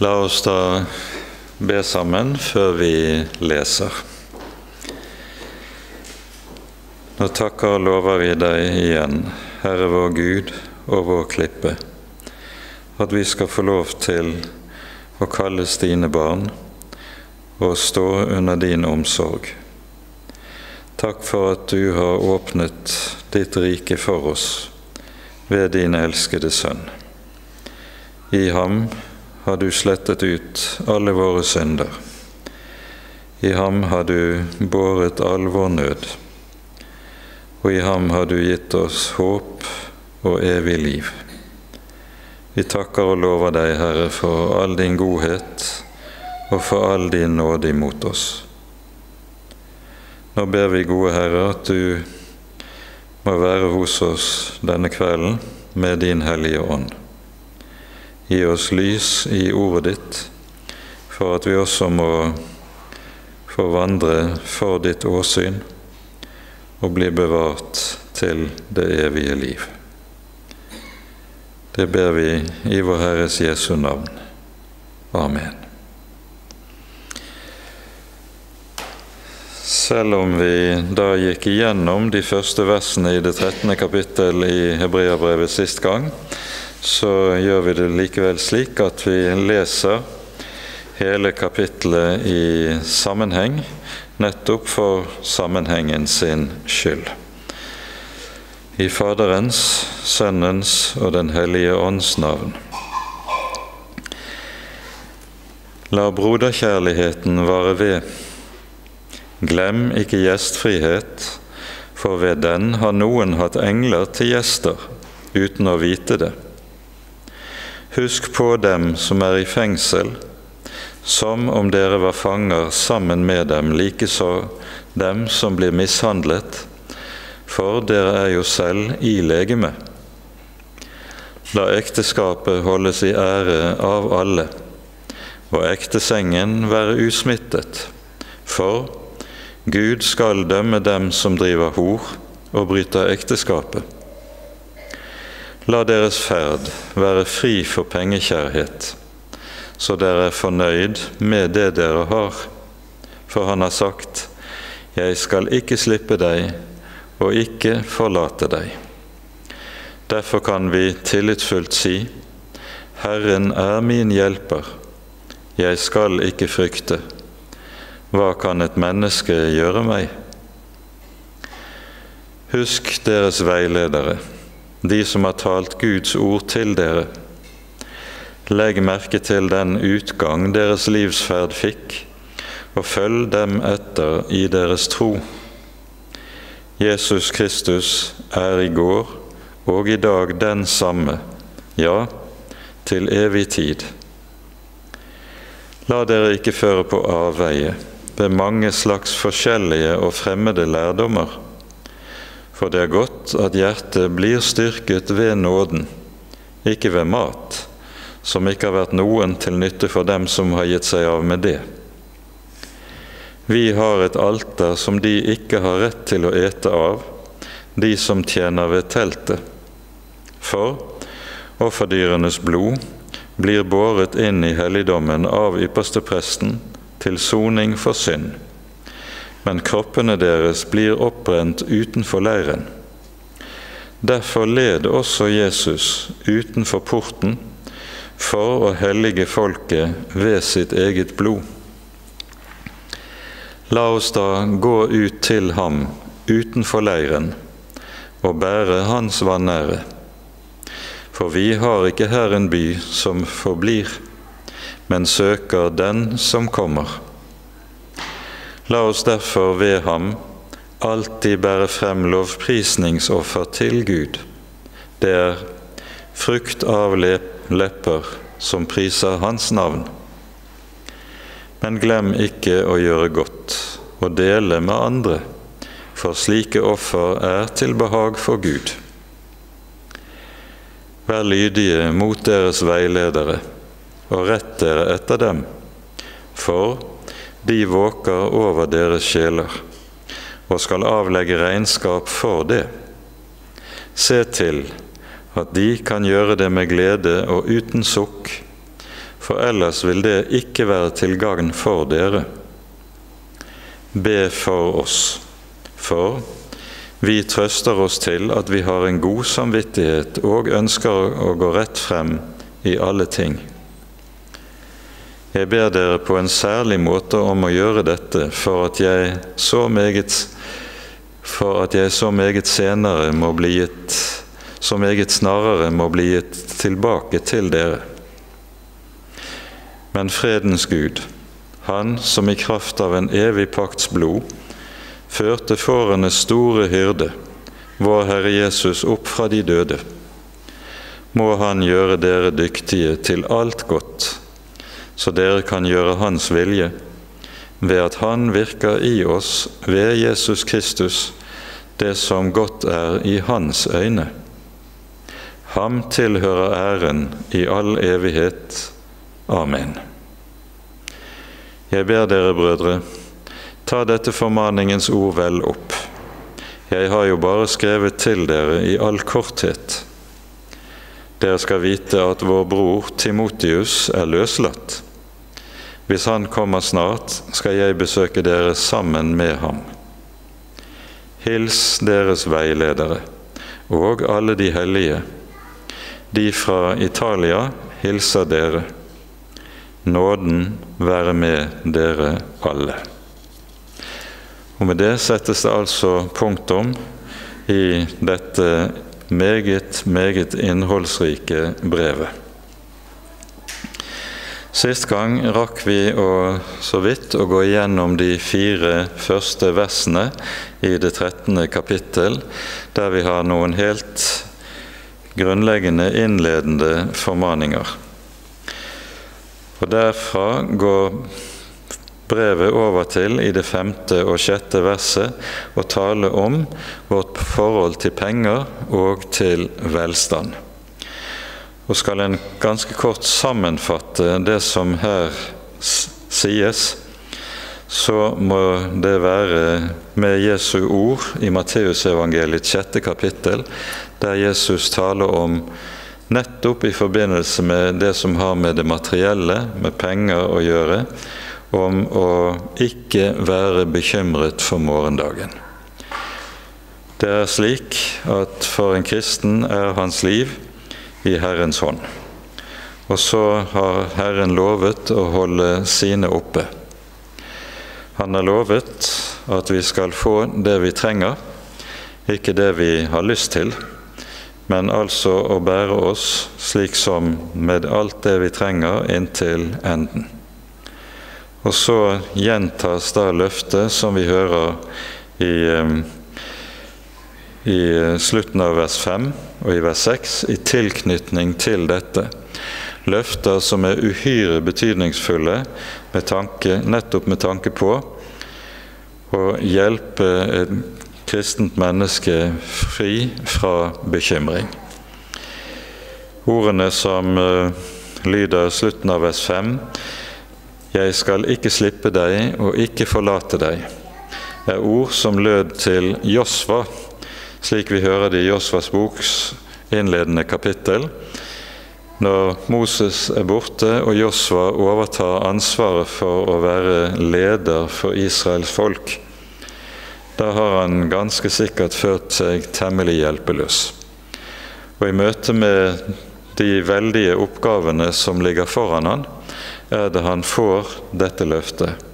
La oss da be sammen før vi leser. Nå takker og lover vi deg igjen, Herre vår Gud og vår klippe, at vi skal få lov til å kalles dine barn og stå under din omsorg. Takk for at du har åpnet ditt rike for oss ved din elskede Sønn. I ham har du slettet ut alle våre synder. I ham har du båret all vår nød, og i ham har du gitt oss håp og evig liv. Vi takker og lover deg, Herre, for all din godhet og for all din nåde imot oss. Nå ber vi, gode Herre, at du må være hos oss denne kvelden med din Hellige Ånd. Gi oss lys i ordet ditt, for at vi også må få vandre for ditt åsyn og bli bevart til det evige liv. Det ber vi i vår Herres Jesu navn. Amen. Selv om vi da gikk igjennom de første versene i det 13. kapittel i Hebreabrevet sist gang, så gjør vi det likevel slik at vi leser hele kapittelet i sammenheng, nettopp for sammenhengen sin skyld. I Faderens, Sønnens og Den hellige ånds navn. La broderkjærligheten vare ved. Glem ikke gjestfrihet, for ved den har noen hatt engler til gjester uten å vite det. Husk på dem som er i fengsel, som om dere var fanger sammen med dem, likeså dem som blir mishandlet, for dere er jo selv i legeme. La ekteskapet holdes i ære av alle, og ektesengen være usmittet, for Gud skal dømme dem som driver hor og bryter ekteskapet. La deres ferd være fri for pengekjærhet, så dere er fornøyd med det dere har. For han har sagt, Jeg skal ikke slippe deg og ikke forlate deg. Derfor kan vi tillitsfullt si, Herren er min hjelper, jeg skal ikke frykte. Hva kan et menneske gjøre meg? Husk deres veiledere de som har talt Guds ord til dere. Legg merke til den utgang deres livsferd fikk, og følg dem etter i deres tro. Jesus Kristus er i går og i dag den samme, ja, til evig tid. La dere ikke føre på avveie ved mange slags forskjellige og fremmede lærdommer for det er godt at hjertet blir styrket ved nåden, ikke ved mat, som ikke har vært noen til nytte for dem som har gitt seg av med det. Vi har et alter som de ikke har rett til å ete av, de som tjener ved teltet. For offerdyrenes blod blir båret inn i helligdommen av ypperstepresten til soning for synd men kroppene deres blir oppbrent utenfor leiren. Derfor led også Jesus utenfor porten for å hellige folket ved sitt eget blod. La oss da gå ut til ham utenfor leiren og bære hans vanære. For vi har ikke her en by som forblir, men søker den som kommer. La oss derfor ved ham alltid bære frem lovprisningsoffer til Gud. Det er frukt av lepper som priser Hans navn. Men glem ikke å gjøre godt og dele med andre, for slike offer er til behag for Gud. Vær lydige mot deres veiledere, og rett dere etter dem, for de våker over deres sjeler og skal avlegge regnskap for det. Se til at de kan gjøre det med glede og uten sukk, for ellers vil det ikke være til gagn for dere. Be for oss, for vi trøster oss til at vi har en god samvittighet og ønsker å gå rett frem i alle ting. Jeg ber dere på en særlig måte om å gjøre dette for at jeg så meget, for at jeg så meget senere må bli gitt så meget snarere må bli gitt tilbake til dere. Men fredens Gud, Han som i kraft av en evig pakts blod førte fårenes store hyrde, vår Herre Jesus, opp fra de døde. Må Han gjøre dere dyktige til alt godt, så dere kan gjøre Hans vilje, ved at Han virker i oss ved Jesus Kristus, det som godt er i Hans øyne. Ham tilhører æren i all evighet. Amen. Jeg ber dere, brødre, Ta dette formaningens ord vel opp. Jeg har jo bare skrevet til dere i all korthet. Dere skal vite at vår bror Timotius er løslatt. Hvis han kommer snart, skal jeg besøke dere sammen med ham. Hils deres veiledere og alle de hellige. De fra Italia hilser dere. Nåden være med dere alle. Og Med det settes det altså punktum i dette meget, meget innholdsrike brevet. Sist gang rakk vi å, så vidt å gå igjennom de fire første versene i det 13. kapittel, der vi har noen helt grunnleggende innledende formaninger. Og Derfra går brevet over til i det femte og sjette verset å tale om vårt forhold til penger og til velstand. Og skal en ganske kort sammenfatte det som her sies, så må det være med Jesu ord i Matteusevangeliets sjette kapittel, der Jesus taler om nettopp i forbindelse med det som har med det materielle, med penger å gjøre, om å ikke være bekymret for morgendagen. Det er slik at for en kristen er hans liv i Herrens hånd. Og så har Herren lovet å holde sine oppe. Han har lovet at vi skal få det vi trenger, ikke det vi har lyst til, men altså å bære oss slik som med alt det vi trenger, inntil enden. Og så gjentas da løftet som vi hører i, i slutten av vers 5 og i vers 6 i tilknytning til dette. Løfter som er uhyre betydningsfulle med tanke, nettopp med tanke på å hjelpe et kristent menneske fri fra bekymring. Ordene som uh, lyder slutten av vers 5 'Jeg skal ikke slippe deg og ikke forlate deg', er ord som lød til Josva, slik vi hører det i Josvas boks innledende kapittel. Når Moses er borte og Josva overtar ansvaret for å være leder for Israels folk, da har han ganske sikkert ført seg temmelig hjelpeløs. Og i møte med de veldige oppgavene som ligger foran han, er det han får dette løftet.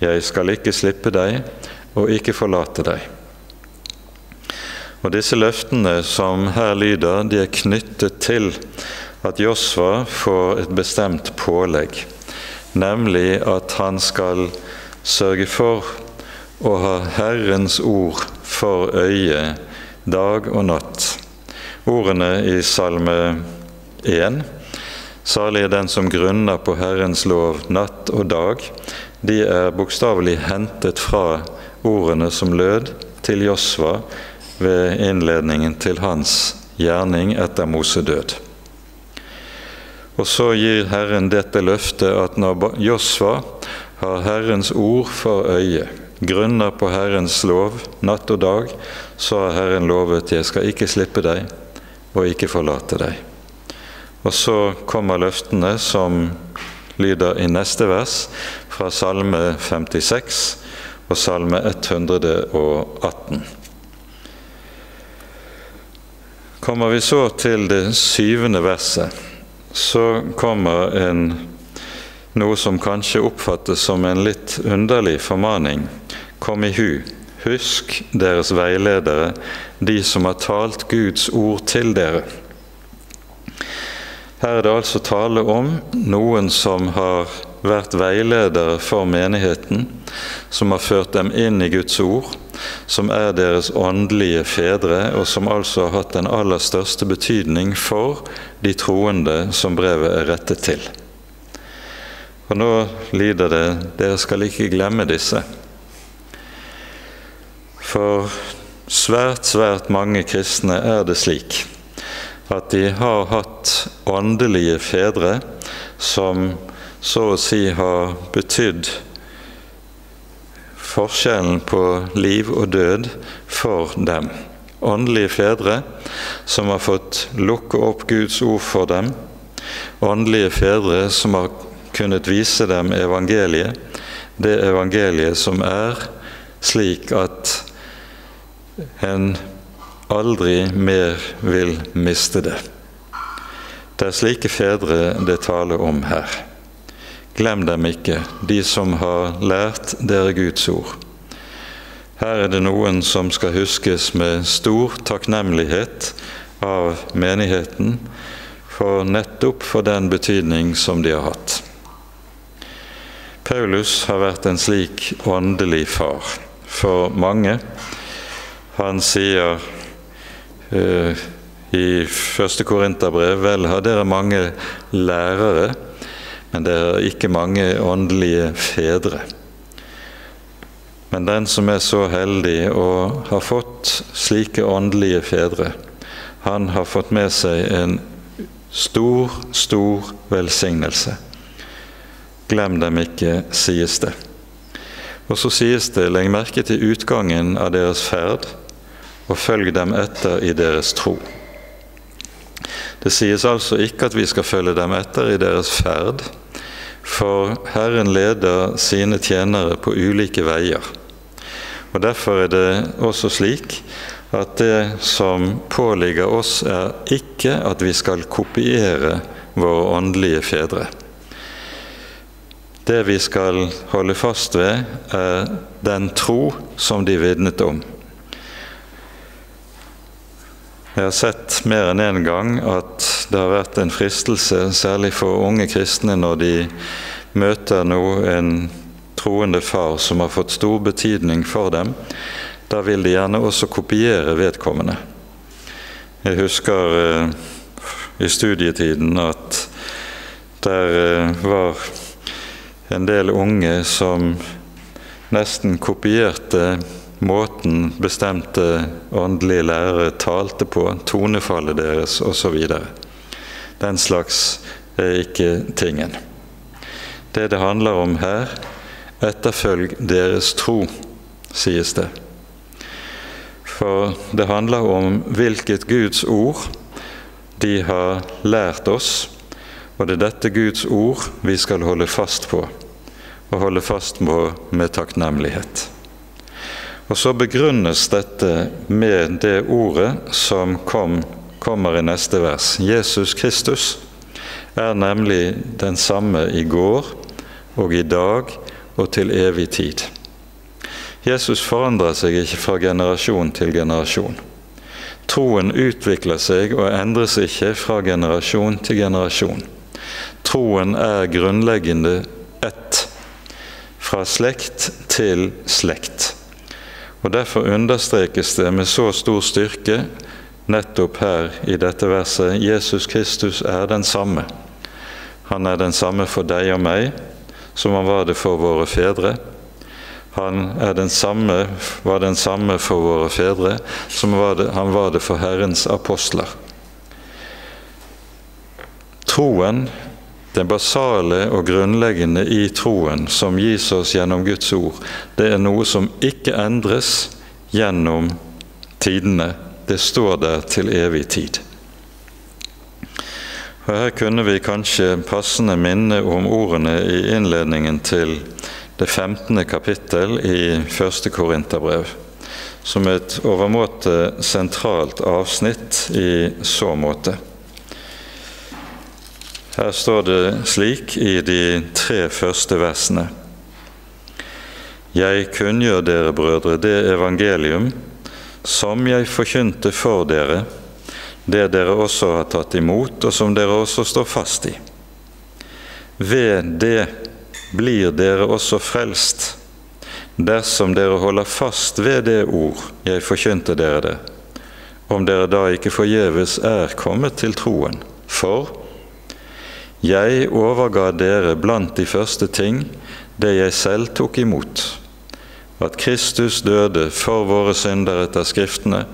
Jeg skal ikke slippe deg og ikke forlate deg. Og Disse løftene som her lyder, de er knyttet til at Josva får et bestemt pålegg, nemlig at han skal sørge for å ha Herrens ord for øye dag og natt. Ordene i Salme 1 Salig er den som grunner på Herrens lov natt og dag. De er bokstavelig hentet fra ordene som lød til Josva ved innledningen til hans gjerning etter Mose død. Og så gir Herren dette løftet at når Josfa har Herrens ord for øye, grunner på Herrens lov natt og dag, så har Herren lovet 'Jeg skal ikke slippe deg og ikke forlate deg'. Og så kommer løftene som lyder i neste vers fra Salme 56 og Salme 118. Kommer vi så til det syvende verset, så kommer en, noe som kanskje oppfattes som en litt underlig formaning. Kom i hu, husk deres veiledere, de som har talt Guds ord til dere. Her er det altså tale om noen som har vært veiledere for menigheten, som har ført dem inn i Guds ord, som er deres åndelige fedre, og som altså har hatt den aller største betydning for de troende som brevet er rettet til. Og nå lider det dere skal ikke glemme disse. For svært, svært mange kristne er det slik at de har hatt åndelige fedre som så å si har betydd forskjellen på liv og død for dem. Åndelige fedre som har fått lukke opp Guds ord for dem. Åndelige fedre som har kunnet vise dem evangeliet, det evangeliet som er slik at en aldri mer vil miste det. Det er slike fedre det taler om her. Glem dem ikke, de som har lært dere Guds ord. Her er det noen som skal huskes med stor takknemlighet av menigheten for nettopp for den betydning som de har hatt. Paulus har vært en slik åndelig far for mange. Han sier uh, i første Korinterbrev Vel har dere mange lærere, men det er ikke mange åndelige fedre. Men den som er så heldig og har fått slike åndelige fedre, han har fått med seg en stor, stor velsignelse. Glem dem ikke, sies det. Og så sies det, legg merke til utgangen av deres ferd, og følg dem etter i deres tro. Det sies altså ikke at vi skal følge dem etter i deres ferd, for Herren leder sine tjenere på ulike veier. Og Derfor er det også slik at det som påligger oss, er ikke at vi skal kopiere våre åndelige fedre. Det vi skal holde fast ved, er den tro som de vitnet om. Jeg har sett mer enn én en gang at det har vært en fristelse, særlig for unge kristne, når de møter nå en troende far som har fått stor betydning for dem. Da vil de gjerne også kopiere vedkommende. Jeg husker eh, i studietiden at der eh, var en del unge som nesten kopierte måten bestemte åndelige lærere talte på, tonefallet deres osv. Den slags er ikke tingen. Det det handler om her, etterfølg deres tro, sies det. For det handler om hvilket Guds ord de har lært oss, og det er dette Guds ord vi skal holde fast på, og holde fast på med takknemlighet. Og så begrunnes dette med det ordet som kom, kommer i neste vers. Jesus Kristus er nemlig den samme i går og i dag og til evig tid. Jesus forandrer seg ikke fra generasjon til generasjon. Troen utvikler seg og endres ikke fra generasjon til generasjon. Troen er grunnleggende ett, fra slekt til slekt. Og Derfor understrekes det med så stor styrke nettopp her i dette verset Jesus Kristus er den samme. Han er den samme for deg og meg som han var det for våre fedre. Han den samme, var den samme for våre fedre som var det, han var det for Herrens apostler. Troen det basale og grunnleggende i troen som gis oss gjennom Guds ord, det er noe som ikke endres gjennom tidene. Det står der til evig tid. Og Her kunne vi kanskje passende minne om ordene i innledningen til det 15. kapittel i 1. Korinterbrev, som et overmåte sentralt avsnitt i så måte. Her står det slik i de tre første versene. Jeg kunngjør dere, brødre, det evangelium som jeg forkynte for dere, det dere også har tatt imot, og som dere også står fast i. Ved det blir dere også frelst, dersom dere holder fast ved det ord jeg forkynte dere det, om dere da ikke forgjeves er kommet til troen. For jeg overga dere blant de første ting det jeg selv tok imot, at Kristus døde for våre synder etter Skriftene,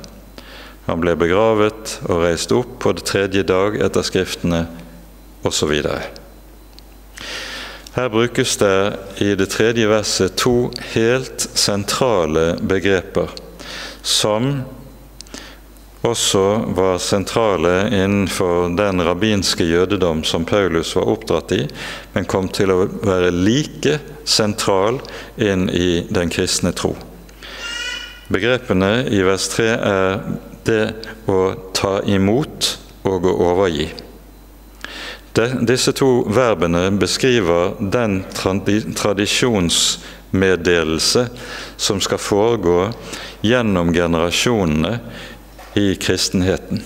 han ble begravet og reist opp på det tredje dag etter Skriftene, osv. Her brukes det i det tredje verset to helt sentrale begreper som også var sentrale innenfor den rabbinske jødedom som Paulus var oppdratt i, men kom til å være like sentral inn i den kristne tro. Begrepene i vers 3 er det å ta imot og å overgi. De, disse to verbene beskriver den tradisjonsmeddelelse som skal foregå gjennom generasjonene i kristenheten.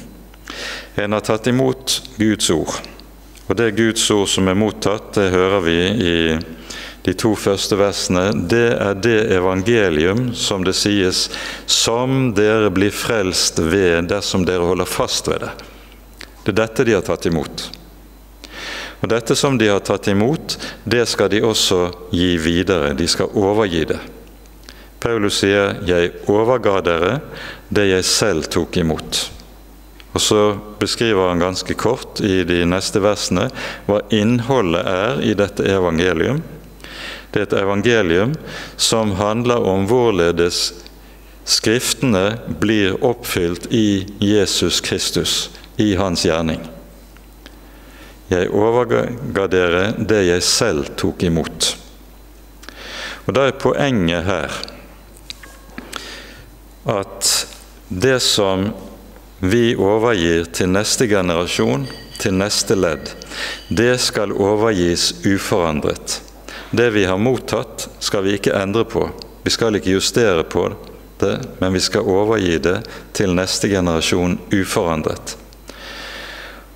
En har tatt imot Guds ord. Og det Guds ord som er mottatt, det hører vi i de to første versene, det er det evangelium som det sies, som dere blir frelst ved dersom dere holder fast ved det. Det er dette de har tatt imot. Og dette som de har tatt imot, det skal de også gi videre. De skal overgi det. Paulus sier, 'Jeg overga dere det jeg selv tok imot'. Og Så beskriver han ganske kort i de neste versene hva innholdet er i dette evangelium. Det er et evangelium som handler om hvorledes Skriftene blir oppfylt i Jesus Kristus, i hans gjerning. Jeg overga dere det jeg selv tok imot. Og Da er poenget her at det som vi overgir til neste generasjon, til neste ledd, det skal overgis uforandret. Det vi har mottatt, skal vi ikke endre på. Vi skal ikke justere på det, men vi skal overgi det til neste generasjon uforandret.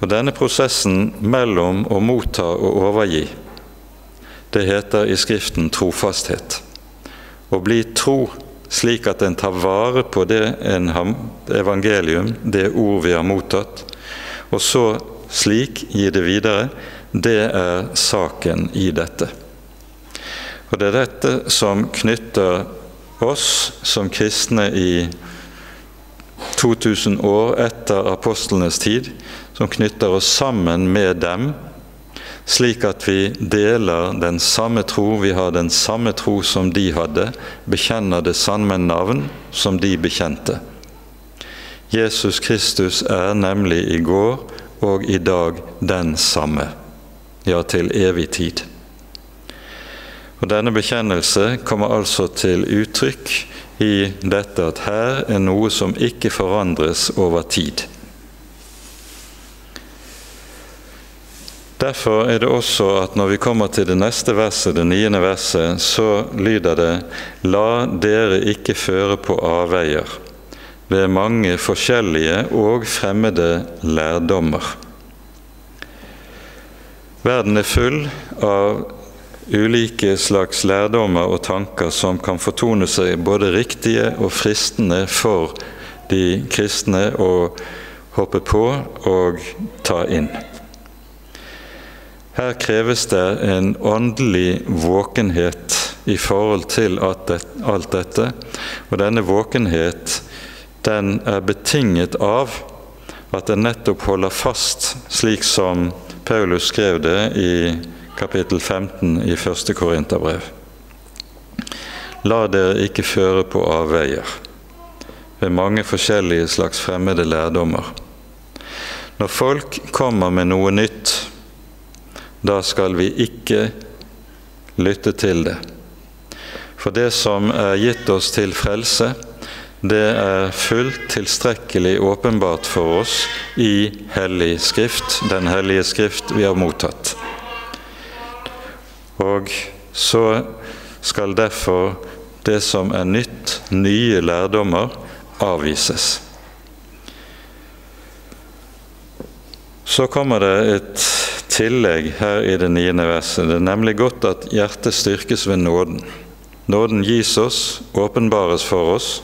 Og Denne prosessen mellom å motta og overgi, det heter i Skriften trofasthet. Å bli tro slik at en tar vare på det en har, evangelium, det ord vi har mottatt, og så slik gi det videre, det er saken i dette. Og det er dette som knytter oss som kristne i 2000 år etter apostlenes tid, som knytter oss sammen med dem, slik at vi deler den samme tro, vi har den samme tro som de hadde, bekjenner det samme navn som de bekjente. Jesus Kristus er nemlig i går og i dag den samme, ja, til evig tid. Og Denne bekjennelse kommer altså til uttrykk i dette at her er noe som ikke forandres over tid. Derfor er det også at når vi kommer til det neste verset, det niende verset, så lyder det La dere ikke føre på avveier ved mange forskjellige og fremmede lærdommer. Verden er full av ulike slags lærdommer og tanker som kan fortone seg både riktige og fristende for de kristne å hoppe på og ta inn. Her kreves det en åndelig våkenhet i forhold til alt dette, og denne våkenhet den er betinget av at en nettopp holder fast, slik som Paulus skrev det i kapittel 15 i første Korinterbrev. La dere ikke føre på avveier ved mange forskjellige slags fremmede lærdommer. Når folk kommer med noe nytt, da skal vi ikke lytte til det. For det som er gitt oss til frelse, det er fullt tilstrekkelig åpenbart for oss i Hellig Skrift, Den hellige Skrift vi har mottatt. Og så skal derfor det som er nytt, nye lærdommer, avvises. Så kommer det et tillegg her i det niende verset. Det er nemlig godt at hjertet styrkes ved nåden. Nåden gis oss, åpenbares for oss,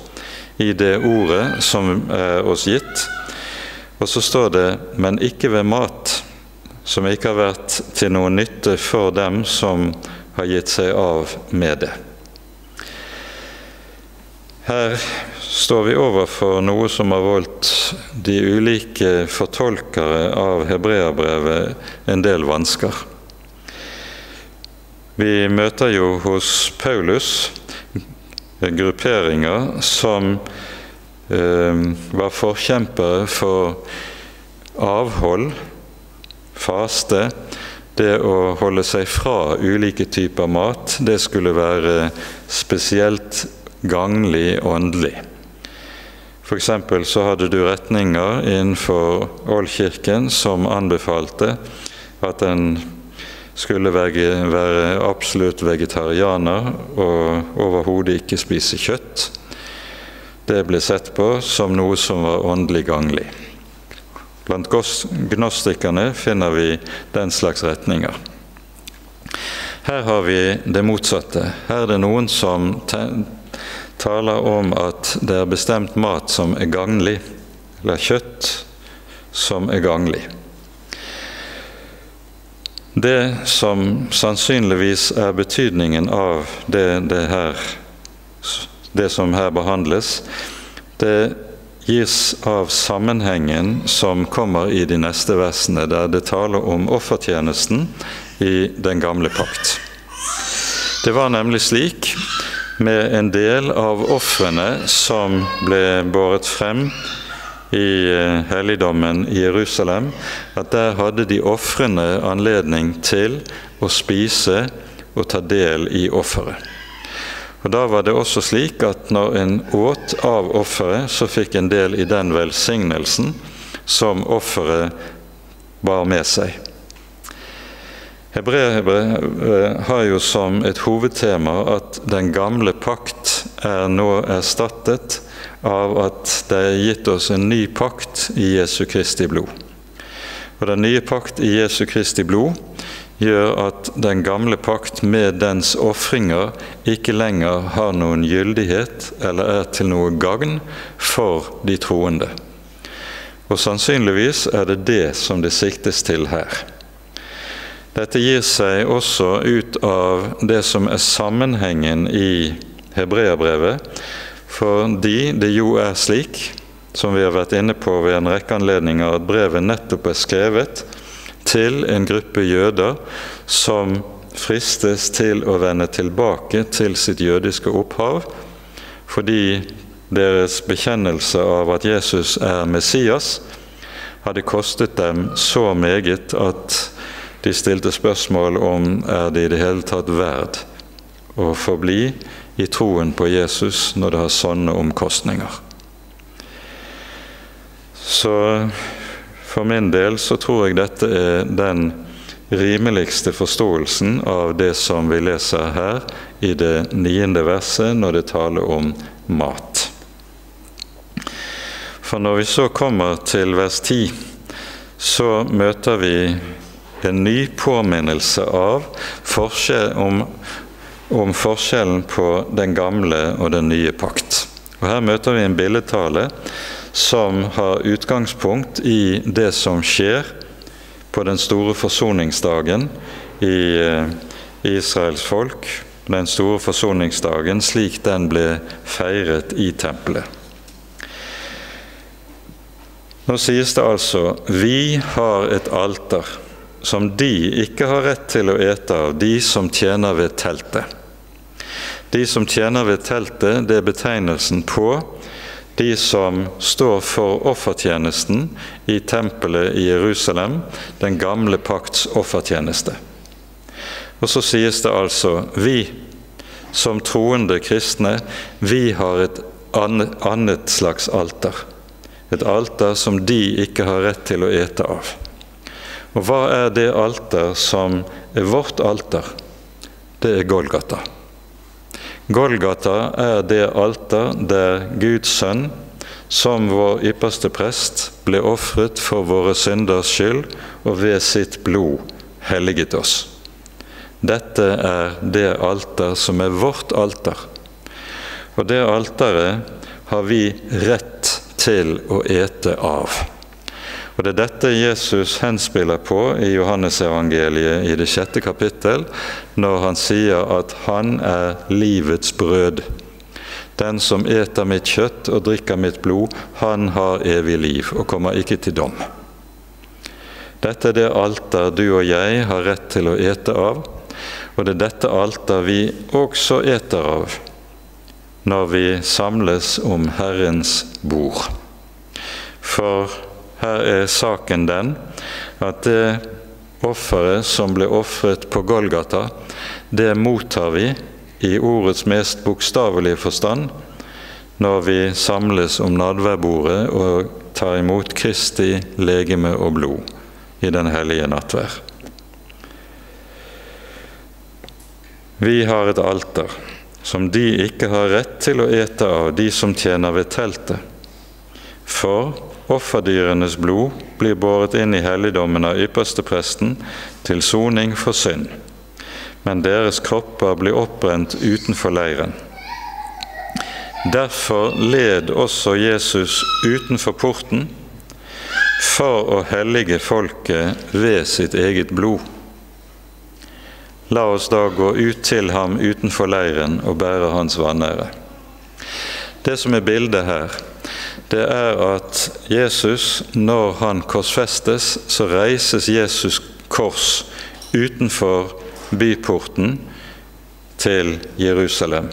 i det ordet som er oss gitt. Og så står det 'men ikke ved mat', som ikke har vært til noe nytte for dem som har gitt seg av med det. Her står vi overfor noe som har voldt de ulike fortolkere av hebreabrevet en del vansker. Vi møter jo hos Paulus grupperinger som eh, var forkjempere for avhold, faste, det å holde seg fra ulike typer mat, det skulle være spesielt ganglig åndelig. F.eks. så hadde du retninger innenfor Ålkirken som anbefalte at en skulle være absolutt vegetarianer og overhodet ikke spise kjøtt. Det ble sett på som noe som var åndelig ganglig. Blant gnostikerne finner vi den slags retninger. Her har vi det motsatte. Her er det noen som taler om at det er bestemt mat som er gagnlig, eller kjøtt som er gagnlig. Det som sannsynligvis er betydningen av det, det, her, det som her behandles, det gis av sammenhengen som kommer i de neste versene, der det taler om offertjenesten i den gamle pakt. Det var nemlig slik med en del av ofrene som ble båret frem i eh, helligdommen i Jerusalem, at der hadde de ofrene anledning til å spise og ta del i offeret. Og Da var det også slik at når en åt av offeret, så fikk en del i den velsignelsen som offeret bar med seg. Hebreerbrevet har jo som et hovedtema at den gamle pakt er nå erstattet av at det er gitt oss en ny pakt i Jesu Kristi blod. Og Den nye pakt i Jesu Kristi blod gjør at den gamle pakt med dens ofringer ikke lenger har noen gyldighet eller er til noe gagn for de troende. Og Sannsynligvis er det det som det siktes til her. Dette gir seg også ut av det som er sammenhengen i hebreabrevet, fordi det jo er slik, som vi har vært inne på ved en rekke anledninger, at brevet nettopp er skrevet til en gruppe jøder som fristes til å vende tilbake til sitt jødiske opphav, fordi deres bekjennelse av at Jesus er Messias, hadde kostet dem så meget at de stilte spørsmål om er det i det hele tatt verd å forbli i troen på Jesus når det har sånne omkostninger. Så for min del så tror jeg dette er den rimeligste forståelsen av det som vi leser her i det niende verset når det taler om mat. For når vi så kommer til vers 10, så møter vi en ny påminnelse av forskjell, om, om, forskjellen på den gamle og den nye pakt. Og Her møter vi en billedtale som har utgangspunkt i det som skjer på den store forsoningsdagen i eh, Israels folk, den store forsoningsdagen slik den ble feiret i tempelet. Nå sies det altså 'Vi har et alter' som de ikke har rett til å ete av, de som tjener ved teltet. De som tjener ved teltet, det er betegnelsen på de som står for offertjenesten i tempelet i Jerusalem, den gamle pakts offertjeneste. Og så sies det altså vi som troende kristne, vi har et annet slags alter. Et alter som de ikke har rett til å ete av. Og hva er det alter som er vårt alter? Det er Golgata. Golgata er det alter der Guds sønn, som vår ypperste prest, ble ofret for våre synders skyld og ved sitt blod helliget oss. Dette er det alter som er vårt alter. Og det alteret har vi rett til å ete av. Og Det er dette Jesus henspiller på i Johannesevangeliet i det sjette kapittel, når han sier at 'han er livets brød'. Den som eter mitt kjøtt og drikker mitt blod, han har evig liv og kommer ikke til dom. Dette er det alter du og jeg har rett til å ete av, og det er dette alter vi også eter av når vi samles om Herrens bord. For her er saken den at det offeret som ble ofret på Golgata, det mottar vi i ordets mest bokstavelige forstand når vi samles om nadværbordet og tar imot Kristi legeme og blod i den hellige nattvær. Vi har et alter som de ikke har rett til å ete av, de som tjener ved teltet. For Offerdyrenes blod blir båret inn i helligdommen av ypperstepresten til soning for synd, men deres kropper blir oppbrent utenfor leiren. Derfor led også Jesus utenfor porten for å hellige folket ved sitt eget blod. La oss da gå ut til ham utenfor leiren og bære hans vanære. Det som er bildet her, det er at Jesus, når han korsfestes, så reises Jesus kors utenfor byporten til Jerusalem.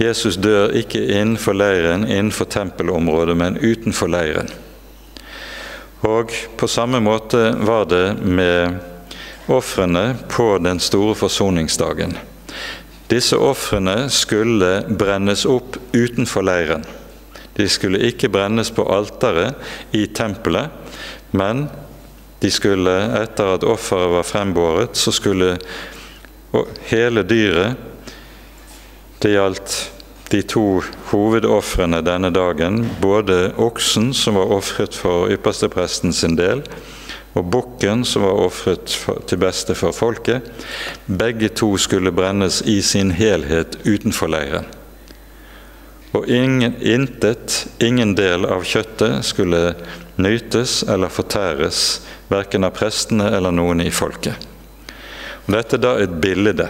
Jesus dør ikke innenfor leiren, innenfor tempelområdet, men utenfor leiren. Og på samme måte var det med ofrene på den store forsoningsdagen. Disse ofrene skulle brennes opp utenfor leiren. De skulle ikke brennes på alteret i tempelet, men de skulle, etter at offeret var frembåret, så skulle hele dyret Det gjaldt de to hovedofrene denne dagen, både oksen, som var ofret for ypperstepresten sin del, og bukken, som var ofret til beste for folket. Begge to skulle brennes i sin helhet utenfor leiren og ingen, intet, ingen del av kjøttet skulle nytes eller fortæres, verken av prestene eller noen i folket. Og dette er da et bilde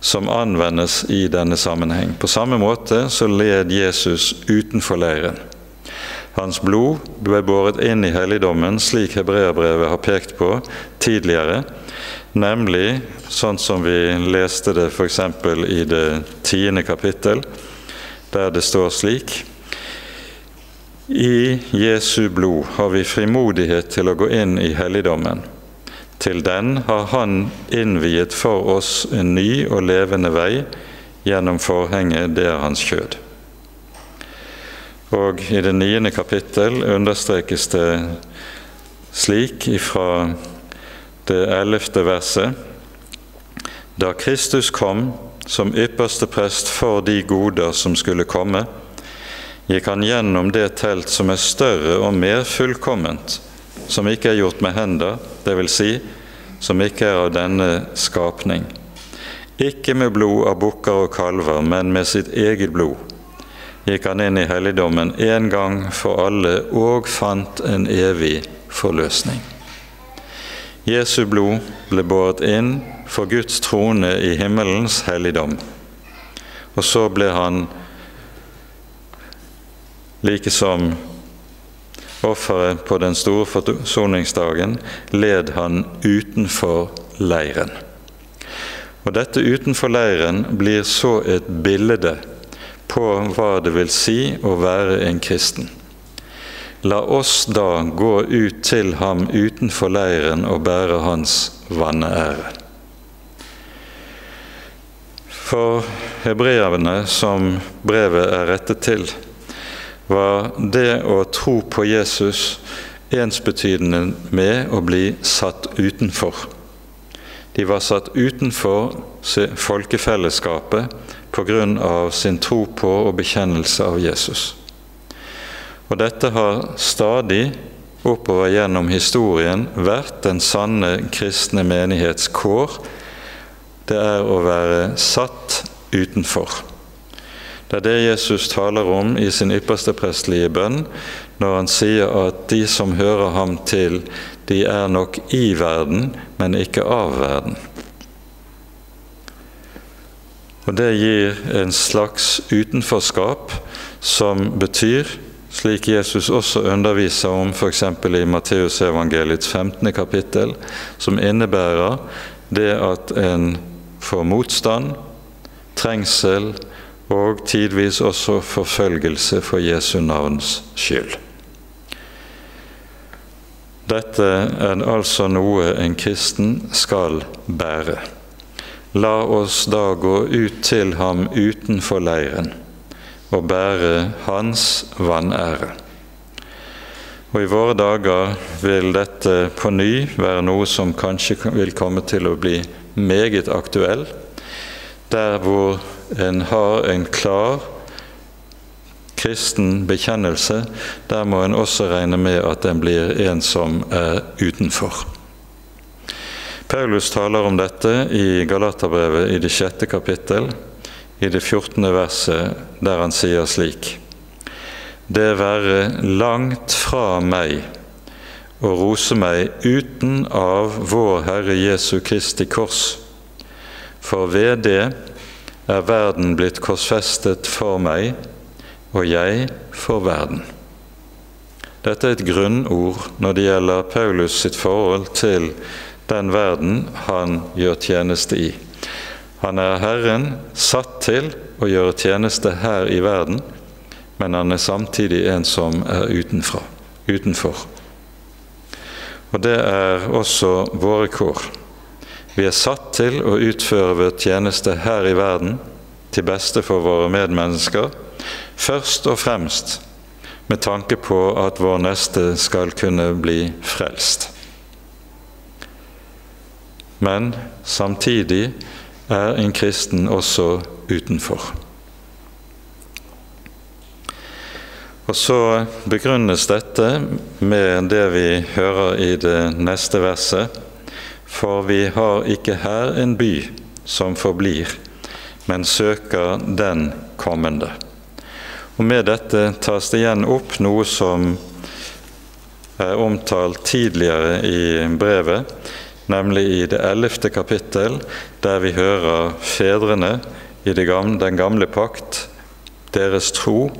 som anvendes i denne sammenheng. På samme måte så led Jesus utenfor leiren. Hans blod ble båret inn i helligdommen, slik hebreerbrevet har pekt på tidligere, nemlig sånn som vi leste det f.eks. i det tiende kapittel der det står slik I Jesu blod har vi frimodighet til å gå inn i helligdommen. Til den har Han innviet for oss en ny og levende vei gjennom forhenget, det er Hans kjød. Og i det niende kapittel understrekes det slik ifra det ellevte verset Da Kristus kom, som ypperste prest for de goder som skulle komme, gikk han gjennom det telt som er større og mer fullkomment, som ikke er gjort med hender, dvs. Si, som ikke er av denne skapning. Ikke med blod av bukker og kalver, men med sitt eget blod gikk han inn i helligdommen en gang for alle og fant en evig forløsning. Jesu blod ble båret inn for Guds trone i himmelens helligdom. Og så ble han, like som offeret på den store forsoningsdagen, led han utenfor leiren. Og Dette utenfor leiren blir så et bilde på hva det vil si å være en kristen. La oss da gå ut til ham utenfor leiren og bære hans vanneære. For hebreerne, som brevet er rettet til, var det å tro på Jesus ensbetydende med å bli satt utenfor. De var satt utenfor folkefellesskapet pga. sin tro på og bekjennelse av Jesus. Og dette har stadig oppover gjennom historien vært den sanne kristne menighets kår. Det er å være satt utenfor. Det er det Jesus taler om i sin ypperste prestelige bønn, når han sier at de som hører ham til, de er nok i verden, men ikke av verden. Og Det gir en slags utenforskap som betyr, slik Jesus også underviser om f.eks. i Matteusevangeliets 15. kapittel, som innebærer det at en får motstand, trengsel og tidvis også forfølgelse for Jesu navns skyld. Dette er altså noe en kristen skal bære. La oss da gå ut til ham utenfor leiren og bære hans vanære. Og I våre dager vil dette på ny være noe som kanskje vil komme til å bli meget aktuell, der hvor en har en klar kristen bekjennelse, der må en også regne med at en blir en som er utenfor. Paulus taler om dette i Galaterbrevet i det sjette kapittel, i det 14. verset, der han sier slik.: Det være langt fra meg å rose meg uten av vår Herre Jesu Kristi kors, for ved det er verden blitt korsfestet for meg, og jeg for verden. Dette er et grunnord når det gjelder Paulus sitt forhold til den verden han gjør tjeneste i. Han er Herren satt til å gjøre tjeneste her i verden, men han er samtidig en som er utenfra, utenfor. Og det er også våre kår. Vi er satt til å utføre vår tjeneste her i verden til beste for våre medmennesker, først og fremst med tanke på at vår neste skal kunne bli frelst. Men samtidig er en kristen også utenfor. Og Så begrunnes dette med det vi hører i det neste verset. For vi har ikke her en by som forblir, men søker den kommende. Og Med dette tas det igjen opp noe som er omtalt tidligere i brevet, nemlig i det ellevte kapittel, der vi hører fedrene i den gamle pakt, deres tro,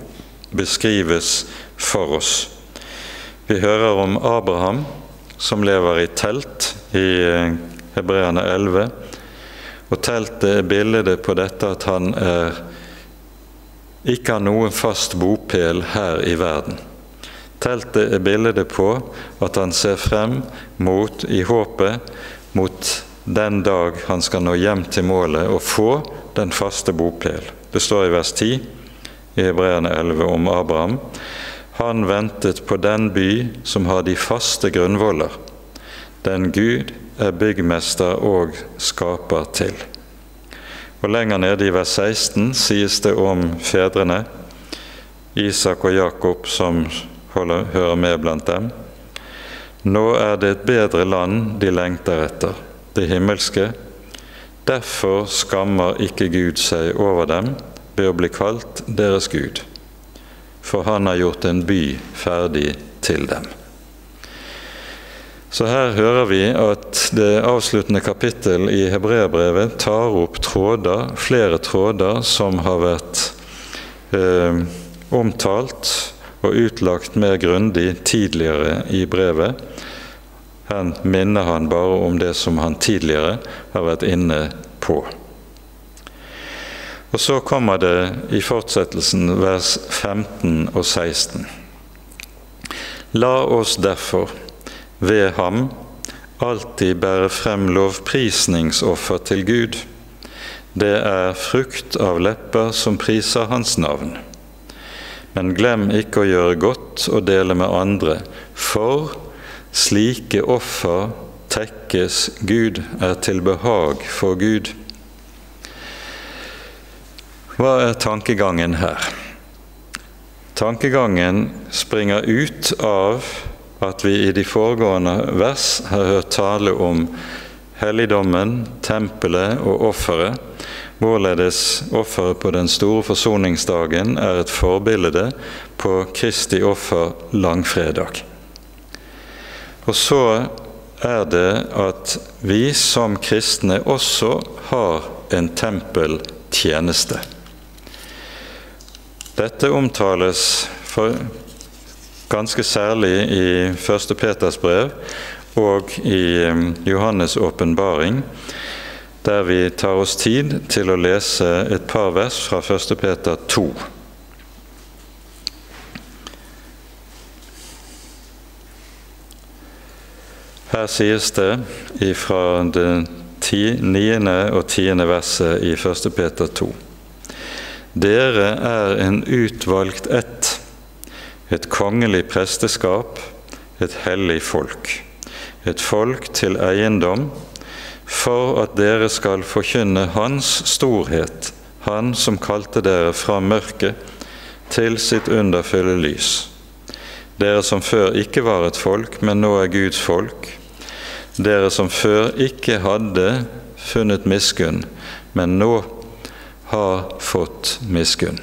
beskrives for oss. Vi hører om Abraham som lever i telt i Hebreane 11. Og teltet er bildet på dette at han er ikke har noen fast bopel her i verden. Teltet er bildet på at han ser frem mot, i håpet, mot den dag han skal nå hjem til målet og få den faste bopel. Det står i vers 10 i Hebreerne 11 om Abraham. Han ventet på den by som har de faste grunnvoller, den Gud er byggmester og skaper til. Og Lenger nede i vers 16 sies det om fedrene, Isak og Jakob som hører med blant dem. Nå er det et bedre land de lengter etter, det himmelske. Derfor skammer ikke Gud seg over dem ved å bli kalt deres Gud, for han har gjort en by ferdig til dem. Så her hører vi at det avsluttende kapittel i hebreerbrevet tar opp tråder, flere tråder som har vært eh, omtalt og utlagt mer grundig tidligere i brevet. Her minner han bare om det som han tidligere har vært inne på. Og så kommer det i fortsettelsen vers 15 og 16. La oss derfor ved ham alltid bære frem lovprisningsoffer til Gud. Det er frukt av lepper som priser hans navn. Men glem ikke å gjøre godt og dele med andre, for slike offer tekkes Gud, er til behag for Gud. Hva er tankegangen her? Tankegangen springer ut av at vi i de foregående vers har hørt tale om helligdommen, tempelet og offeret, hvorledes offeret på den store forsoningsdagen er et forbilde på Kristi offer langfredag. Og så er det at vi som kristne også har en tempeltjeneste. Dette omtales ganske særlig i 1. Peters brev og i um, Johannes' åpenbaring, der vi tar oss tid til å lese et par vers fra 1. Peter 2. Her sies det fra det niende og tiende verset i 1. Peter 2. Dere er en utvalgt ett, et kongelig presteskap, et hellig folk, et folk til eiendom, for at dere skal forkynne Hans storhet, Han som kalte dere fra mørket til sitt underfulle lys. Dere som før ikke var et folk, men nå er Guds folk. Dere som før ikke hadde funnet miskunn, men nå har fått miskunn.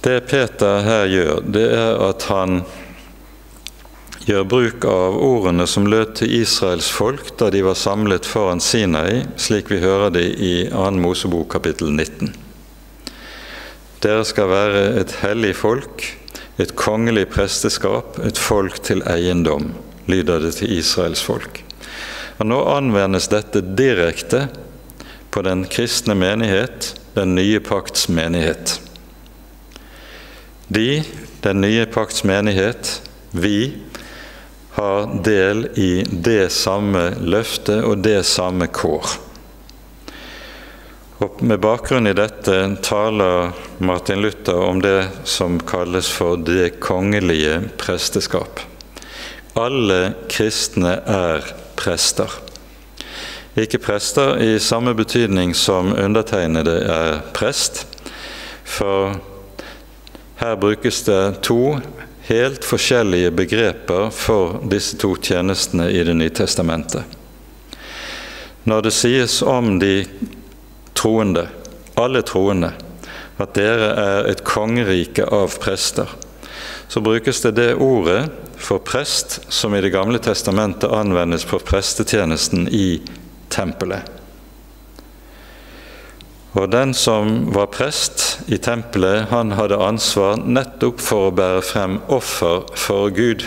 Det Peter her gjør, det er at han gjør bruk av ordene som lød til Israels folk da de var samlet foran Sinai, slik vi hører det i 2. Mosebok kapittel 19. Dere skal være et hellig folk, et kongelig presteskap, et folk til eiendom, lyder det til Israels folk. Og Nå anvendes dette direkte på den kristne menighet, den nye pakts menighet. De, den nye pakts menighet, vi, har del i det samme løftet og det samme kår. Og Med bakgrunn i dette taler Martin Luther om det som kalles for det kongelige presteskap. Alle kristne er prester. Ikke prester i samme betydning som undertegnede er prest, for her brukes det to helt forskjellige begreper for disse to tjenestene i Det nye testamentet. Når det sies om de troende, alle troende, at dere er et kongerike av prester, så brukes det det ordet for prest som i Det gamle testamentet anvendes på prestetjenesten i tempelet. Og den som var prest i tempelet, han hadde ansvar nettopp for å bære frem offer for Gud.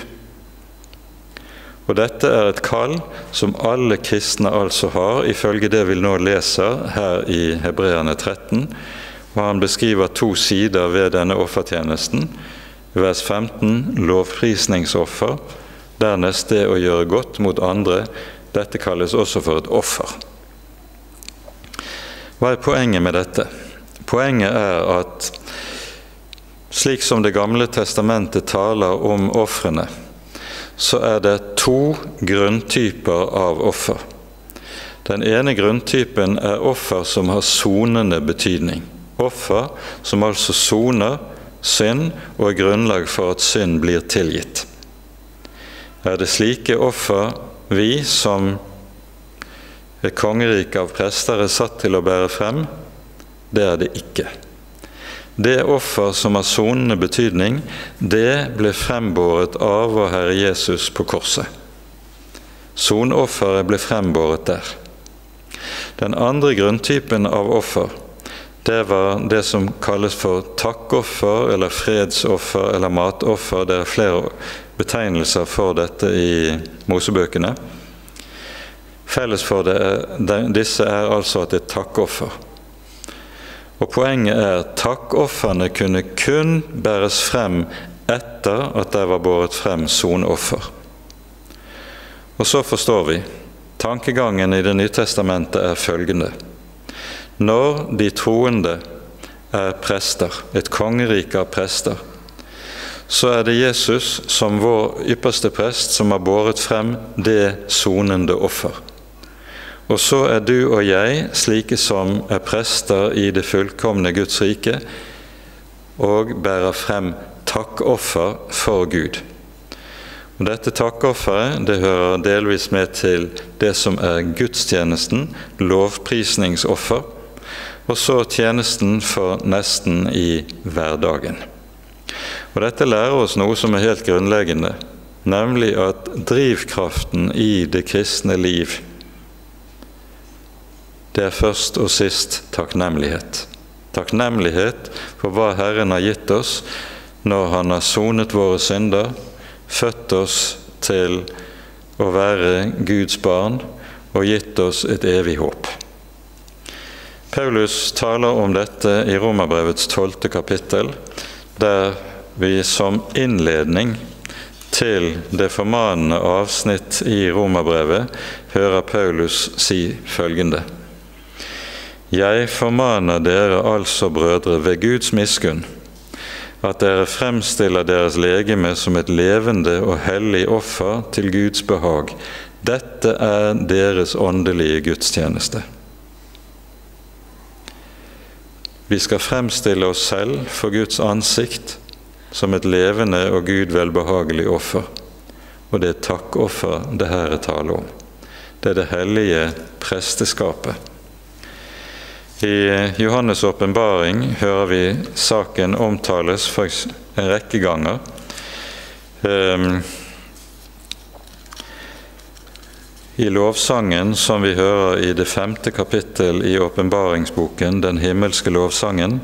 Og dette er et kall som alle kristne altså har, ifølge det vi nå leser her i Hebreerne 13. Og han beskriver to sider ved denne offertjenesten. Vers 15 lovprisningsoffer. Dernest det å gjøre godt mot andre dette kalles også for et offer. Hva er poenget med dette? Poenget er at slik som Det gamle testamentet taler om ofrene, så er det to grunntyper av offer. Den ene grunntypen er offer som har sonende betydning. Offer som altså soner synd og er grunnlag for at synd blir tilgitt. Er det slike offer vi som et kongerike av prester er satt til å bære frem, det er det ikke. Det offer som har sonende betydning, det ble frembåret av vår Herre Jesus på korset. Sonofferet ble frembåret der. Den andre grunntypen av offer, det var det som kalles for takkoffer eller fredsoffer eller matoffer. Det er flere betegnelser for dette i Mosebøkene. Felles for er, disse er altså at det er takkoffer. Og Poenget er at takkofrene kunne kun bæres frem etter at det var båret frem sonoffer. Og så forstår vi tankegangen i Det nye testamentet er følgende. Når de troende er prester, et kongerike av prester, så er det Jesus som vår ypperste prest som har båret frem det sonende offer. Og så er du og jeg slike som er prester i det fullkomne Guds rike, og bærer frem takkoffer for Gud. Og Dette takkofferet det hører delvis med til det som er gudstjenesten, lovprisningsoffer, og så tjenesten for nesten i hverdagen. Og Dette lærer oss noe som er helt grunnleggende, nemlig at drivkraften i det kristne liv det er først og sist takknemlighet. Takknemlighet for hva Herren har gitt oss når Han har sonet våre synder, født oss til å være Guds barn og gitt oss et evig håp. Paulus taler om dette i Romerbrevets tolvte kapittel, der vi som innledning til det formanende avsnitt i Romerbrevet hører Paulus si følgende. Jeg formaner dere altså, brødre, ved Guds miskunn, at dere fremstiller deres legeme som et levende og hellig offer til Guds behag. Dette er deres åndelige gudstjeneste. Vi skal fremstille oss selv for Guds ansikt som et levende og Gud velbehagelig offer. Og det er takkoffer det her er tale om. Det er det hellige presteskapet. I Johannes' åpenbaring hører vi saken omtales en rekke ganger. Um, I lovsangen som vi hører i det femte kapittel i åpenbaringsboken, den himmelske lovsangen,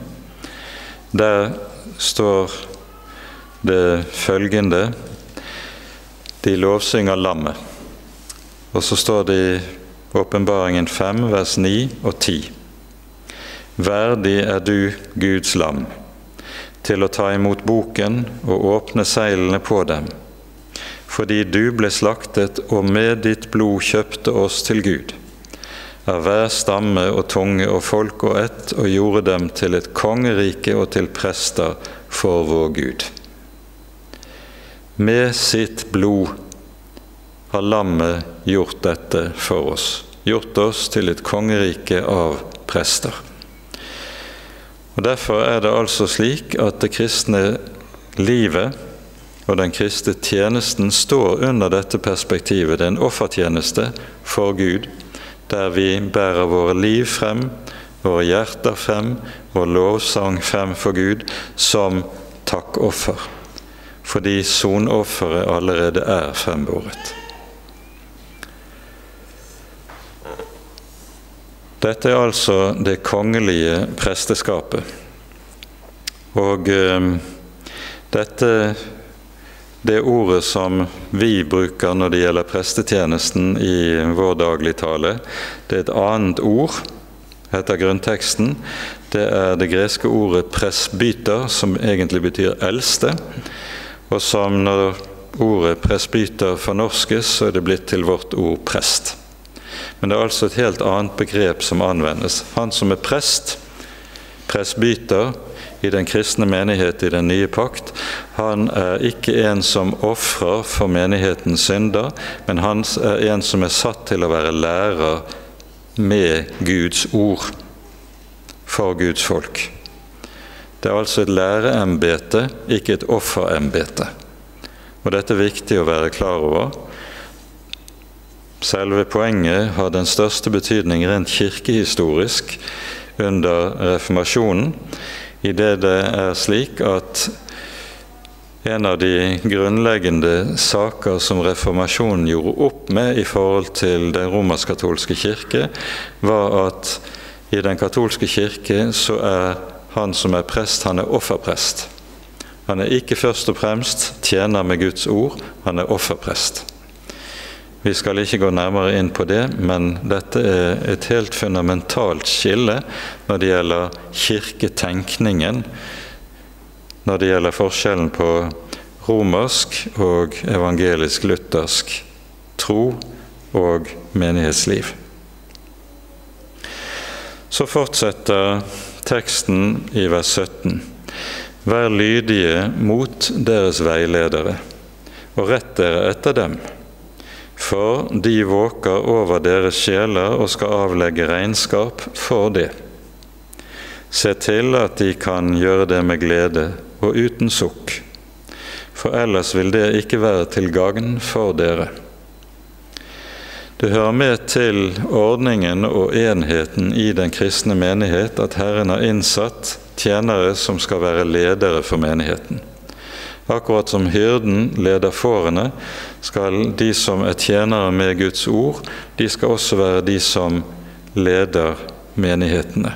der står det følgende De lovsynger lammet. Og så står det i åpenbaringen 5, vers 9 og 10. Verdig er du, Guds lam, til å ta imot boken og åpne seilene på dem, fordi du ble slaktet og med ditt blod kjøpte oss til Gud, av hver stamme og tunge og folk og ett, og gjorde dem til et kongerike og til prester for vår Gud. Med sitt blod har lammet gjort dette for oss, gjort oss til et kongerike av prester. Og Derfor er det altså slik at det kristne livet og den kristne tjenesten står under dette perspektivet. Det er en offertjeneste for Gud, der vi bærer våre liv frem, våre hjerter frem, vår lovsang frem for Gud som takkoffer, fordi sonofferet allerede er frembåret. Dette er altså det kongelige presteskapet. Og eh, dette det ordet som vi bruker når det gjelder prestetjenesten i vår dagligtale, det er et annet ord etter grunnteksten. Det er det greske ordet 'presbyter', som egentlig betyr 'eldste', og som når ordet 'presbyter' fornorskes, så er det blitt til vårt ord 'prest'. Men det er altså et helt annet begrep som anvendes. Han som er prest, presbyter, i den kristne menighet i den nye pakt, han er ikke en som ofrer for menighetens synder, men han er en som er satt til å være lærer med Guds ord for Guds folk. Det er altså et læreembete, ikke et offerembete. Og dette er viktig å være klar over. Selve poenget har den største betydning rent kirkehistorisk under reformasjonen, i det det er slik at en av de grunnleggende saker som reformasjonen gjorde opp med i forhold til den romersk-katolske kirke, var at i den katolske kirke så er han som er prest, han er offerprest. Han er ikke først og fremst tjener med Guds ord, han er offerprest. Vi skal ikke gå nærmere inn på det, men dette er et helt fundamentalt skille når det gjelder kirketenkningen, når det gjelder forskjellen på romersk og evangelisk-luthersk tro og menighetsliv. Så fortsetter teksten i vers 17. Vær lydige mot deres veiledere, og rett dere etter dem. For de våker over deres sjeler og skal avlegge regnskap for det. Se til at de kan gjøre det med glede og uten sukk, for ellers vil det ikke være til gagn for dere. Det hører med til ordningen og enheten i den kristne menighet at Herren har innsatt tjenere som skal være ledere for menigheten. Akkurat som hyrden leder fårene, skal de som er tjenere med Guds ord, de skal også være de som leder menighetene.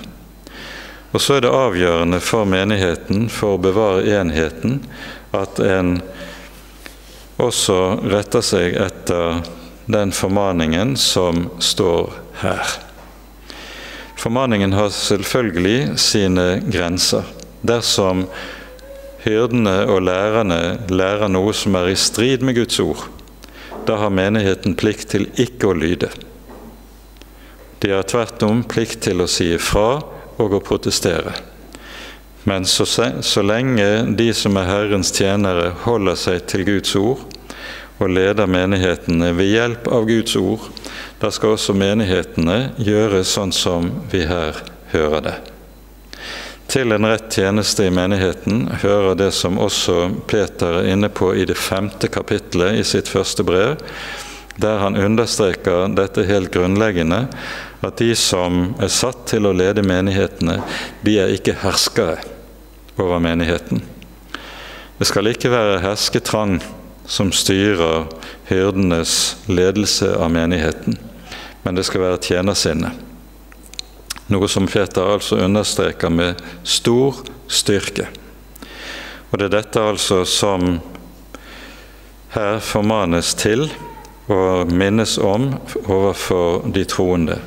Og så er det avgjørende for menigheten, for å bevare enheten, at en også retter seg etter den formaningen som står her. Formaningen har selvfølgelig sine grenser. Dersom hyrdene og lærerne lærer noe som er i strid med Guds ord, da har menigheten plikt til ikke å lyde. De har tvert om plikt til å si ifra og å protestere. Men så, så lenge de som er Herrens tjenere, holder seg til Guds ord, og leder menighetene ved hjelp av Guds ord. Da skal også menighetene gjøre sånn som vi her hører det. Til en rett tjeneste i menigheten hører det som også Peter er inne på i det femte kapittelet i sitt første brev, der han understreker dette helt grunnleggende, at de som er satt til å lede menighetene, de er ikke herskere over menigheten. Det skal ikke være hersketrang som styrer hyrdenes ledelse av menigheten, men det skal være tjenersinne. Noe som Peter altså understreker med stor styrke. Og det er dette altså som her formanes til og minnes om overfor de troende.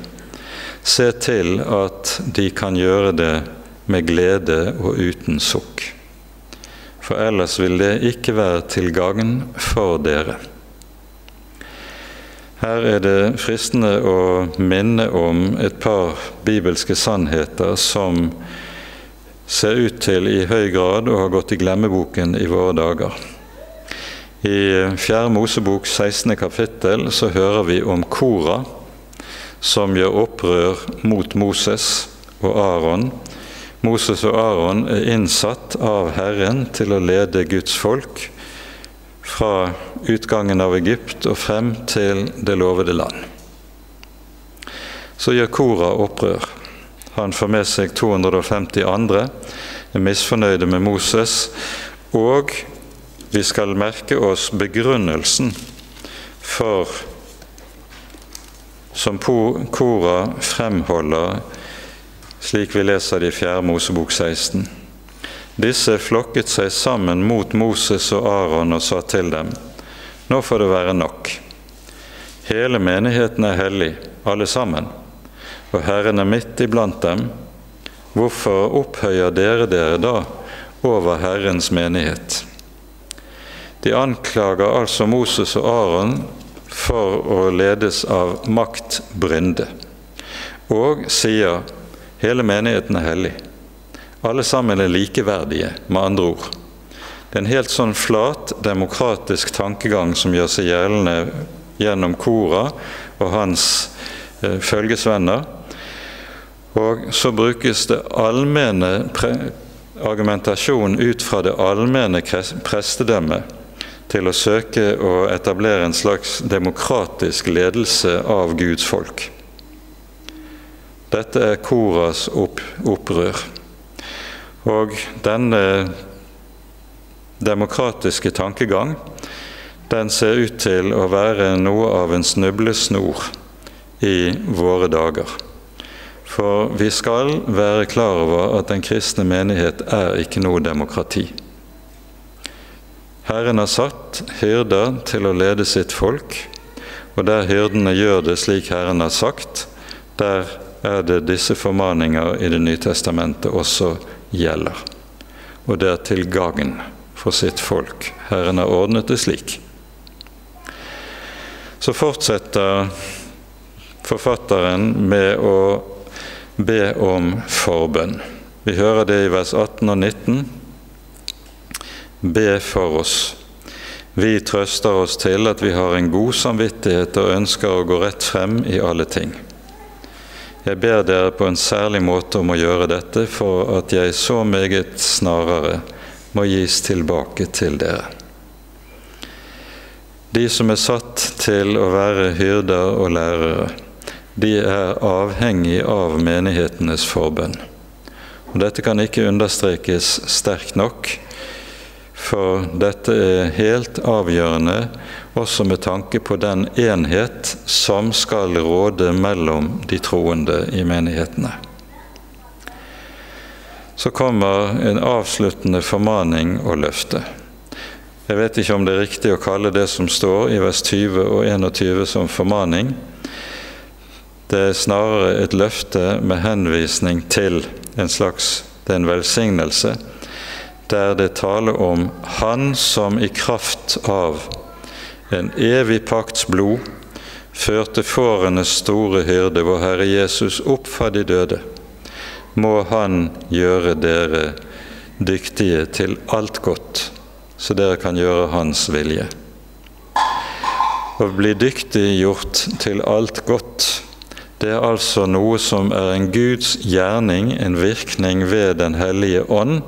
Se til at de kan gjøre det med glede og uten sukk for ellers vil det ikke være til gagn for dere. Her er det fristende å minne om et par bibelske sannheter som ser ut til i høy grad å ha gått i glemmeboken i våre dager. I 4. Mosebok 16. kapittel så hører vi om Kora, som gjør opprør mot Moses og Aron Moses og Aron er innsatt av Herren til å lede Guds folk fra utgangen av Egypt og frem til det lovede land. Så gjør Kora opprør. Han får med seg 250 andre, er misfornøyde med Moses, og vi skal merke oss begrunnelsen for som Kora fremholder slik vi leser det i 4. Mosebok 16. Disse flokket seg sammen mot Moses og Aron og sa til dem:" Nå får det være nok. Hele menigheten er hellig, alle sammen, og Herren er midt iblant dem. Hvorfor opphøyer dere dere da over Herrens menighet? De anklager altså Moses og Aron for å ledes av maktbrynde, og sier Hele menigheten er hellig. Alle sammen er likeverdige, med andre ord. Det er en helt sånn flat, demokratisk tankegang som gjør seg gjeldende gjennom Kora og hans eh, følgesvenner. Og så brukes det allmenne argumentasjon ut fra det allmenne prestedømmet til å søke å etablere en slags demokratisk ledelse av Guds folk. Dette er Koras opp, opprør. Og denne demokratiske tankegang den ser ut til å være noe av en snublesnor i våre dager. For vi skal være klar over at den kristne menighet er ikke noe demokrati. Herren har satt hyrder til å lede sitt folk, Og der hyrdene gjør det slik Herren har sagt, der er det disse formaninger i Det nye testamentet også gjelder. Og det er til gagn for sitt folk. Herren har ordnet det slik. Så fortsetter forfatteren med å be om forbønn. Vi hører det i vers 18 og 19. Be for oss. Vi trøster oss til at vi har en god samvittighet og ønsker å gå rett frem i alle ting. Jeg ber dere på en særlig måte om å gjøre dette, for at jeg så meget snarere må gis tilbake til dere. De som er satt til å være hyrder og lærere, de er avhengig av menighetenes forbønn. Og Dette kan ikke understrekes sterkt nok, for dette er helt avgjørende også med tanke på den enhet som skal råde mellom de troende i menighetene. Så kommer en avsluttende formaning og løfte. Jeg vet ikke om det er riktig å kalle det som står i vers 20 og 21 som formaning. Det er snarere et løfte med henvisning til en slags det er en velsignelse, der det taler om Han som i kraft av en evig pakts blod førte fårenes store hyrde, vår Herre Jesus, opp fra de døde, må Han gjøre dere dyktige til alt godt, så dere kan gjøre Hans vilje. Å bli dyktig gjort til alt godt det er altså noe som er en Guds gjerning, en virkning ved Den hellige ånd,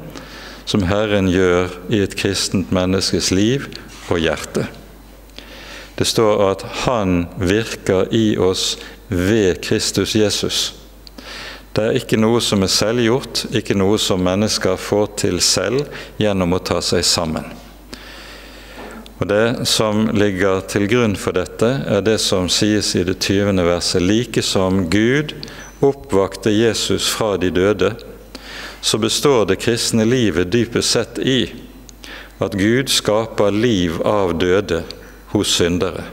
som Herren gjør i et kristent menneskes liv og hjerte. Det står at Han virker i oss ved Kristus Jesus. Det er ikke noe som er selvgjort, ikke noe som mennesker får til selv gjennom å ta seg sammen. Og Det som ligger til grunn for dette, er det som sies i det 20. verset. Like som Gud oppvakte Jesus fra de døde, så består det kristne livet dypest sett i at Gud skaper liv av døde hos syndere.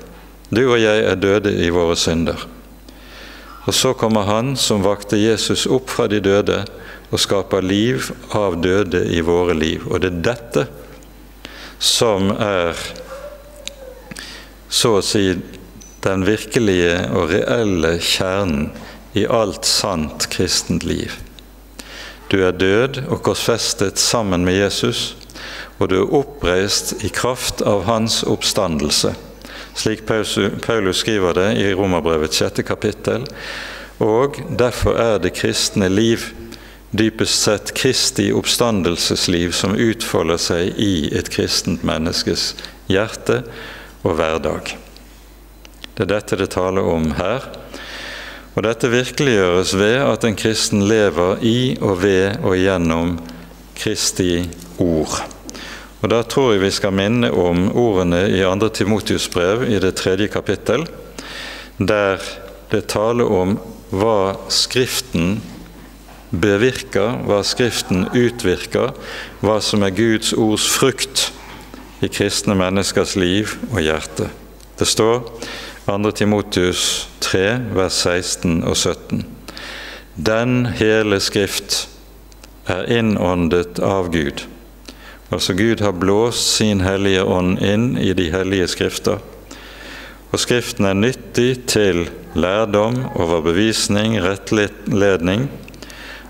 Du og jeg er døde i våre synder. Og så kommer Han som vakte Jesus opp fra de døde, og skaper liv av døde i våre liv. Og det er dette som er så å si den virkelige og reelle kjernen i alt sant kristent liv. Du er død og korsfestet sammen med Jesus, og du er oppreist i kraft av hans oppstandelse, slik Paulus skriver det i Romerbrevet sjette kapittel. Og derfor er det kristne liv dypest sett Kristi oppstandelsesliv som utfolder seg i et kristent menneskes hjerte og hverdag. Det er dette det taler om her. Og dette virkeliggjøres ved at en kristen lever i og ved og gjennom Kristi ord. Og Da tror jeg vi skal minne om ordene i 2. Timotius brev i det tredje kapittel, der det taler om hva Skriften bevirker, hva Skriften utvirker, hva som er Guds ords frukt i kristne menneskers liv og hjerte. Det står 2. Timotius 3, vers 16 og 17. Den hele Skrift er innåndet av Gud. Altså Gud har blåst sin hellige ånd inn i de hellige skrifter. Og Skriften er nyttig til lærdom, overbevisning, rettledning,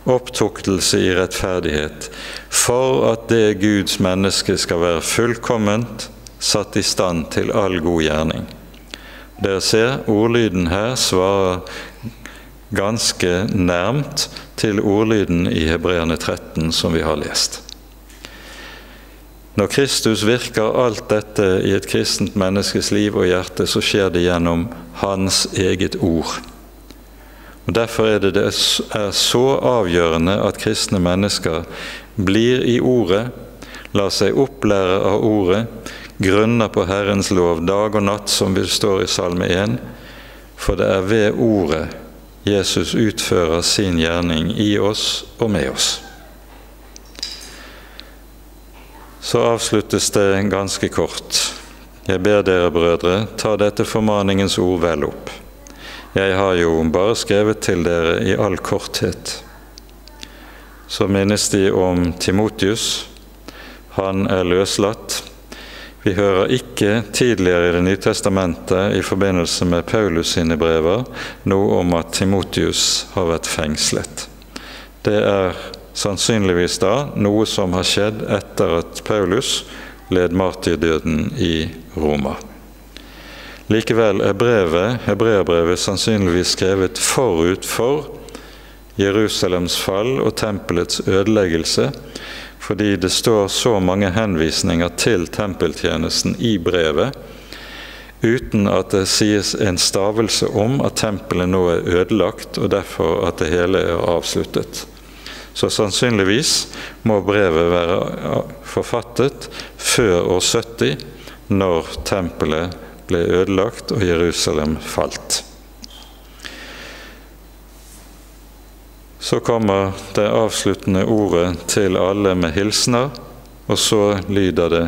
opptuktelse i rettferdighet, for at det Guds menneske skal være fullkomment, satt i stand til all god gjerning. Dere ser ordlyden her svarer ganske nærmt til ordlyden i Hebreerne 13 som vi har lest. Når Kristus virker alt dette i et kristent menneskes liv og hjerte, så skjer det gjennom Hans eget ord. Og Derfor er det, det er så avgjørende at kristne mennesker blir i Ordet, lar seg opplære av Ordet, grunner på Herrens lov dag og natt, som vi står i Salme 1, for det er ved Ordet Jesus utfører sin gjerning i oss og med oss. Så avsluttes det ganske kort Jeg ber dere, brødre, ta dette formaningens ord vel opp. Jeg har jo bare skrevet til dere i all korthet. Så minnes de om Timotius. Han er løslatt. Vi hører ikke tidligere i Det nye testamentet i forbindelse med Paulus sine brever noe om at Timotius har vært fengslet. Det er sannsynligvis da noe som har skjedd etter at Paulus led martyrdøden i Roma. Likevel er brevet, hebreerbrevet sannsynligvis skrevet forut for Jerusalems fall og tempelets ødeleggelse, fordi det står så mange henvisninger til tempeltjenesten i brevet, uten at det sies en stavelse om at tempelet nå er ødelagt, og derfor at det hele er avsluttet. Så sannsynligvis må brevet være forfattet før år 70, når tempelet ble ødelagt og Jerusalem falt. Så kommer det avsluttende ordet til alle med hilsener, og så lyder det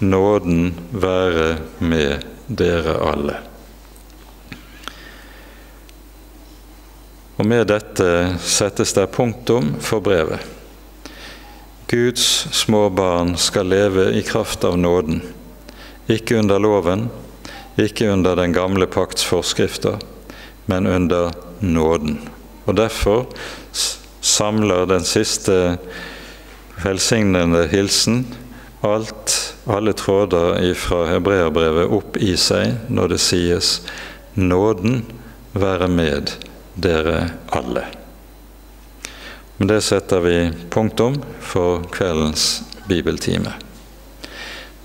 'Nåden være med dere alle'. Og med dette settes det punktum for brevet. Guds små barn skal leve i kraft av nåden, ikke under loven, ikke under den gamle pakts forskrifter, men under nåden. Og Derfor samler den siste velsignende hilsen alt, alle tråder fra hebreerbrevet opp i seg når det sies 'Nåden være med dere alle'. Med det setter vi punktum for kveldens bibeltime.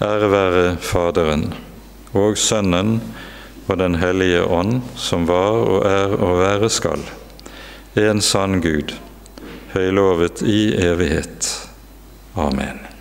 Ære være Faderen og Sønnen og Den hellige ånd, som var og er og være skal, en sann Gud, høylovet i evighet. Amen.